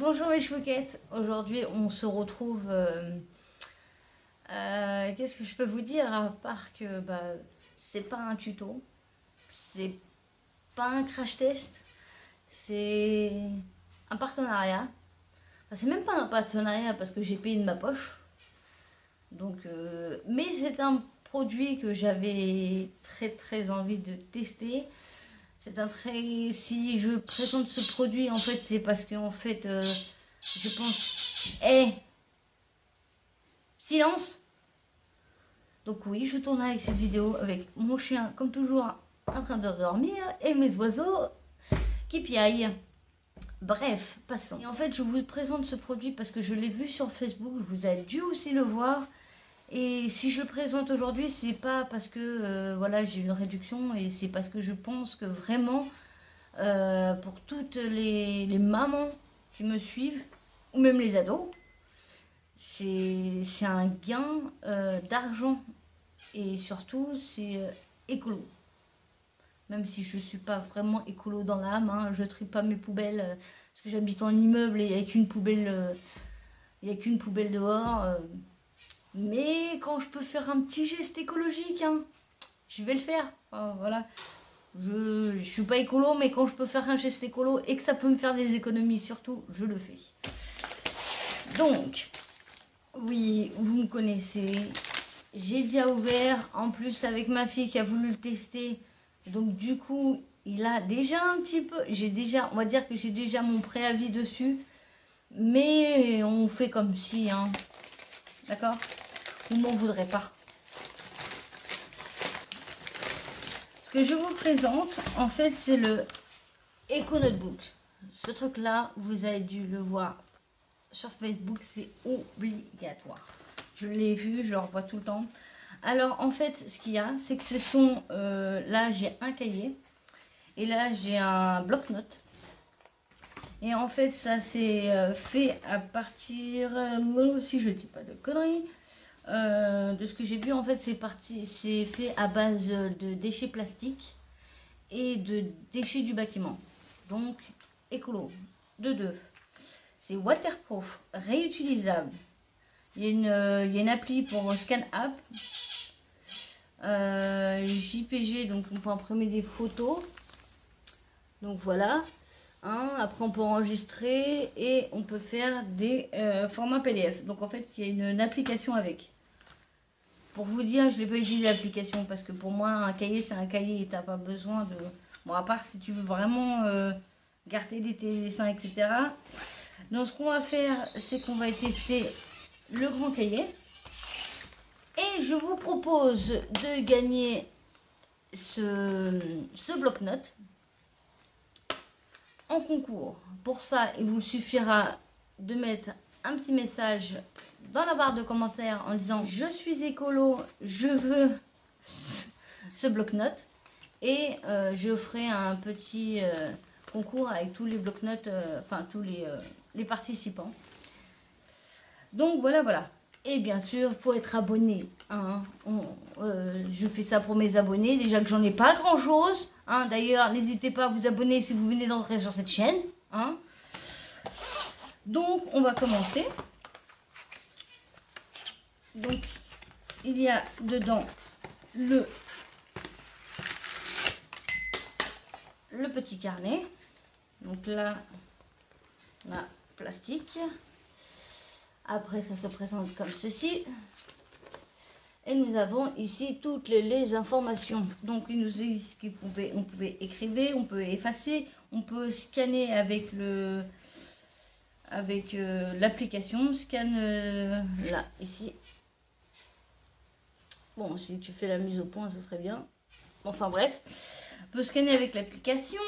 Bonjour mes chouquettes, aujourd'hui on se retrouve, euh, euh, qu'est-ce que je peux vous dire à part que bah, c'est pas un tuto, c'est pas un crash test, c'est un partenariat, c'est même pas un partenariat parce que j'ai payé de ma poche, donc, euh, mais c'est un produit que j'avais très très envie de tester, c'est un très. Si je présente ce produit, en fait, c'est parce que en fait, euh, je pense. Eh Silence Donc, oui, je tourne avec cette vidéo avec mon chien, comme toujours, en train de dormir et mes oiseaux qui piaillent. Bref, passons. Et en fait, je vous présente ce produit parce que je l'ai vu sur Facebook. Vous avez dû aussi le voir. Et si je présente aujourd'hui, c'est pas parce que euh, voilà j'ai une réduction et c'est parce que je pense que vraiment euh, pour toutes les, mamans qui me suivent ou même les ados, c'est un gain euh, d'argent et surtout c'est écolo. Même si je suis pas vraiment écolo dans l'âme, hein, je trie pas mes poubelles parce que j'habite en immeuble et il n'y a qu'une poubelle, il a qu'une poubelle dehors. Mais quand je peux faire un petit geste écologique, hein, je vais le faire. voilà. Je ne suis pas écolo, mais quand je peux faire un geste écolo et que ça peut me faire des économies surtout, je le fais. Donc, oui, vous me connaissez. J'ai déjà ouvert, en plus avec ma fille qui a voulu le tester. Donc du coup, il a déjà un petit peu... J'ai déjà, on va dire que j'ai déjà mon préavis dessus. Mais on fait comme si, hein. D'accord Vous m'en voudrez pas. Ce que je vous présente, en fait, c'est le Eco Notebook. Ce truc-là, vous avez dû le voir sur Facebook, c'est obligatoire. Je l'ai vu, je le revois tout le temps. Alors, en fait, ce qu'il y a, c'est que ce sont... Euh, là, j'ai un cahier. Et là, j'ai un bloc-notes. Et en fait, ça s'est euh, fait à partir, euh, aussi je dis pas de conneries, euh, de ce que j'ai vu, en fait, c'est parti, c'est fait à base de déchets plastiques et de déchets du bâtiment. Donc, écolo, de deux. C'est waterproof, réutilisable. Il y, a une, il y a une appli pour Scan App. JPG, donc on peut imprimer des photos. Donc voilà. Hein, après, on peut enregistrer et on peut faire des euh, formats PDF. Donc, en fait, il y a une, application avec. Pour vous dire, je n'ai pas utilisé l'application parce que pour moi, un cahier, c'est un cahier et tu n'as pas besoin de... Bon, à part si tu veux vraiment euh, garder des dessins, etc. Donc, ce qu'on va faire, c'est qu'on va tester le grand cahier. Et je vous propose de gagner ce, ce bloc-notes en concours. Pour ça, il vous suffira de mettre un petit message dans la barre de commentaires en disant je suis écolo, je veux ce bloc-notes et euh, je ferai un petit euh, concours avec tous les bloc-notes, euh, enfin tous les, les, participants. Donc voilà, voilà. Et bien sûr, faut être abonné. Hein. je fais ça pour mes abonnés. Déjà que j'en ai pas grand chose. Hein, d'ailleurs, n'hésitez pas à vous abonner si vous venez d'entrer sur cette chaîne. Hein. Donc, on va commencer. Donc, il y a dedans le, le petit carnet. Donc là, la plastique. Après, ça se présente comme ceci. Et nous avons ici toutes les, informations. Donc, il nous dit qu'on pouvait, on pouvait écrire, on peut effacer, on peut scanner avec le avec euh, l'application. Scanne euh, là, ici. Bon, si tu fais la mise au point, ce serait bien. Enfin bref, on peut scanner avec l'application.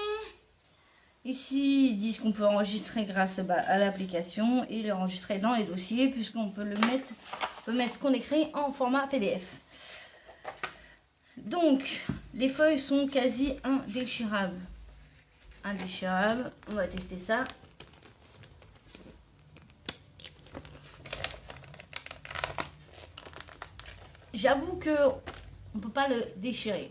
Ici, ils disent qu'on peut enregistrer grâce à l'application et l'enregistrer dans les dossiers puisqu'on peut le mettre, peut mettre ce qu'on écrit en format PDF. Donc, les feuilles sont quasi indéchirables. Indéchirables, on va tester ça. J'avoue que on peut pas le déchirer.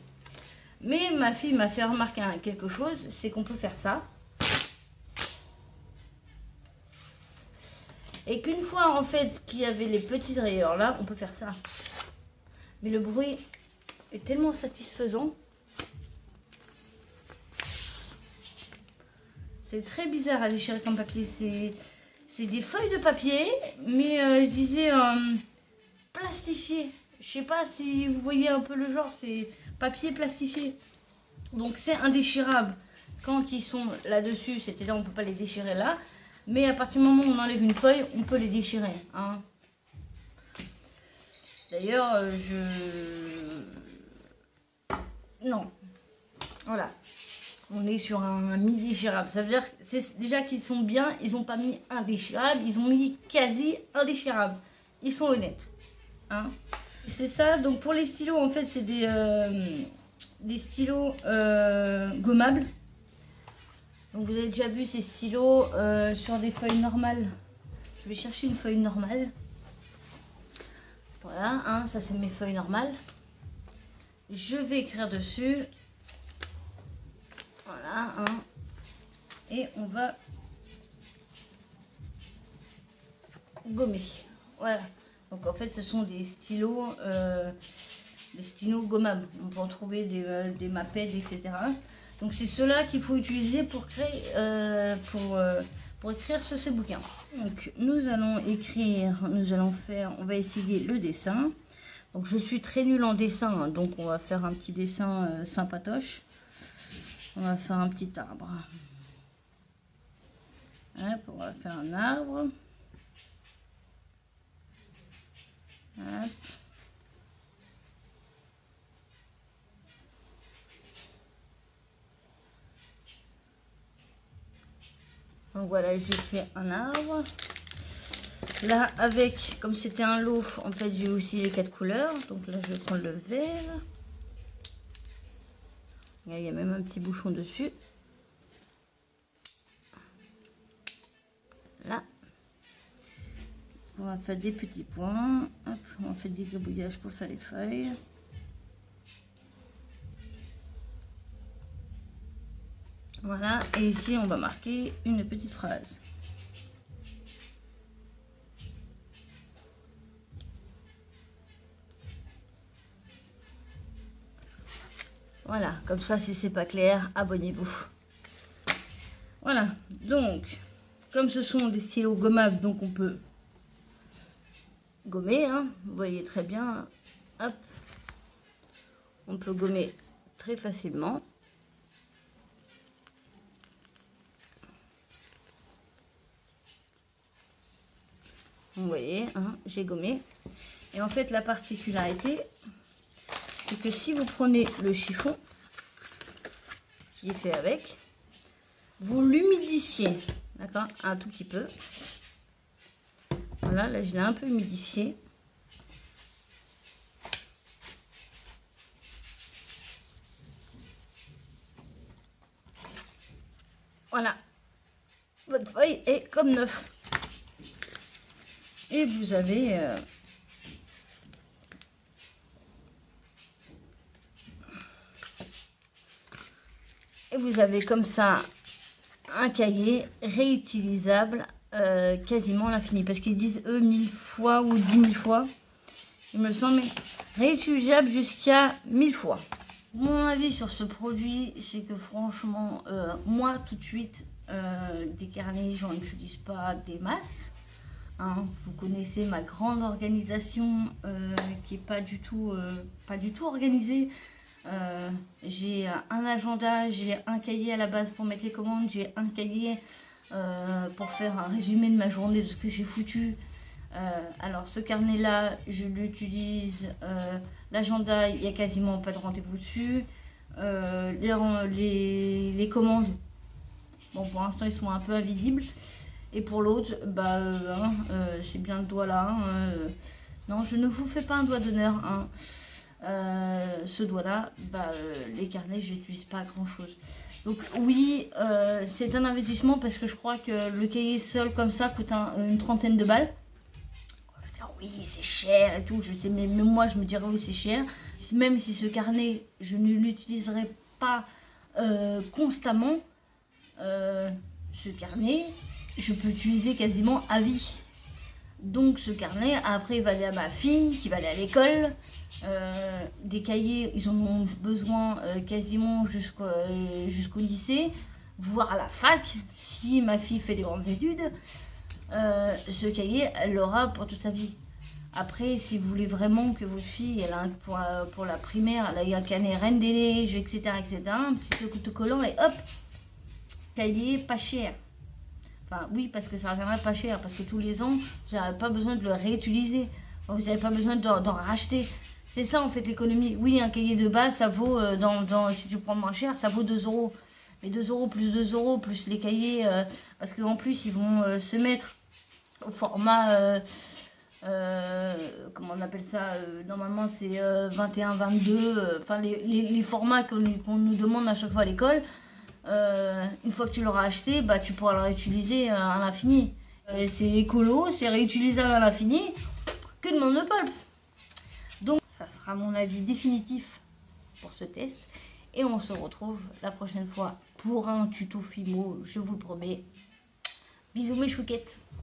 Mais ma fille m'a fait remarquer quelque chose, c'est qu'on peut faire ça. Et qu'une fois en fait qu'il y avait les petites rayures là, on peut faire ça. Mais le bruit est tellement satisfaisant. C'est très bizarre à déchirer comme papier. C'est des feuilles de papier, mais euh, je disais euh, plastifié. Je sais pas si vous voyez un peu le genre, c'est papier plastifié. Donc c'est indéchirable. Quand ils sont là-dessus, c'est-à-dire on peut pas les déchirer là. Mais à partir du moment où on enlève une feuille, on peut les déchirer. Hein. D'ailleurs, euh, je... Non. Voilà. On est sur un, mi-déchirable. Ça veut dire c'est déjà qu'ils sont bien. Ils n'ont pas mis indéchirable. Ils ont mis quasi indéchirable. Ils sont honnêtes. Hein. C'est ça. Donc pour les stylos, en fait, c'est des, euh, stylos euh, gommables. Donc vous avez déjà vu ces stylos euh, sur des feuilles normales. Je vais chercher une feuille normale. Voilà, hein, ça c'est mes feuilles normales. Je vais écrire dessus. Voilà, hein. Et on va gommer. Voilà. Donc en fait ce sont des stylos, euh, des stylos gommables. On peut en trouver des, euh, etc. Donc c'est cela qu'il faut utiliser pour créer, euh, pour, euh, pour écrire ce, bouquin. Donc nous allons écrire, nous allons faire, on va essayer le dessin. Donc je suis très nulle en dessin, hein, donc on va faire un petit dessin euh, sympatoche. On va faire un petit arbre. On va faire un arbre. Donc voilà, j'ai fait un arbre. Là, avec, comme c'était un lot, en fait, j'ai aussi les quatre couleurs. Donc là, je vais prendre le vert. Il y a même un petit bouchon dessus. Là. On va faire des petits points. Hop, on faire des gribouillages pour faire les feuilles. Voilà, et ici on va marquer une petite phrase. Voilà, comme ça si c'est pas clair, abonnez-vous. Voilà, donc, comme ce sont des stylos gommables, donc on peut gommer, hein, vous voyez très bien, hop, on peut gommer très facilement. Vous voyez, hein, j'ai gommé. Et en fait, la particularité, c'est que si vous prenez le chiffon qui est fait avec, vous l'humidifiez, d'accord, un tout petit peu. Voilà, là je l'ai un peu humidifié. Voilà, votre feuille est comme neuf. Et vous avez... Euh, et vous avez comme ça un cahier réutilisable euh, quasiment l'infini. Parce qu'ils disent eux mille fois ou dix mille fois. Il me semble réutilisable jusqu'à mille fois. Mon avis sur ce produit, c'est que franchement, euh, moi tout de suite, des carnets, j'en utilise pas des masses. Hein, vous connaissez ma grande organisation euh, qui est pas du tout, euh, pas du tout organisée. Euh, j'ai un agenda, j'ai un cahier à la base pour mettre les commandes, j'ai un cahier pour faire un résumé de ma journée de ce que j'ai foutu. alors ce carnet là, je l'utilise. L'agenda, il n'y a quasiment pas de rendez-vous dessus. Les, les, commandes, bon pour l'instant ils sont un peu invisibles. Et pour l'autre, bah, euh, hein, euh, j'ai bien le doigt là. Hein, euh. non, je ne vous fais pas un doigt d'honneur. Hein. ce doigt-là, bah, les carnets, je n'utilise pas grand-chose. Donc oui, c'est un investissement parce que je crois que le cahier seul comme ça coûte une trentaine de balles. Oui, c'est cher et tout. Je sais, mais même moi, je me dirais oui, c'est cher. Même si ce carnet, je ne l'utiliserai pas constamment, ce carnet, je peux utiliser quasiment à vie. Donc ce carnet, après il va aller à ma fille qui va aller à l'école. Euh, des cahiers, ils en ont besoin euh, quasiment jusqu'au euh, jusqu'au lycée, voire à la fac, si ma fille fait des grandes études. ce cahier, elle l'aura pour toute sa vie. Après, si vous voulez vraiment que votre fille, elle a un, pour, la primaire, elle a un canet Neiges, etc., etc., un petit autocollant et hop, cahier pas cher. Oui, parce que ça reviendra pas cher, parce que tous les ans, vous n'avez pas besoin de le réutiliser. Vous n'avez pas besoin d'en racheter. C'est ça en fait l'économie. Oui, un cahier de base, ça vaut, euh, dans, si tu prends moins cher, ça vaut 2 euros. Mais 2 euros plus 2 euros plus les cahiers, euh, parce qu'en plus ils vont euh, se mettre au format, comment on appelle ça, normalement c'est 21, 22, enfin les, formats qu'on nous demande à chaque fois à l'école. Une fois que tu l'auras acheté, bah, tu pourras le réutiliser à l'infini. c'est écolo, c'est réutilisable à l'infini. Que demande le peuple? Ça sera mon avis définitif pour ce test. Et on se retrouve la prochaine fois pour un tuto Fimo, je vous le promets. Bisous mes chouquettes